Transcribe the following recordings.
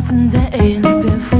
nights and days before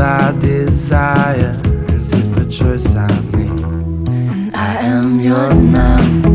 all desire is if a choice I make. And I am yours now.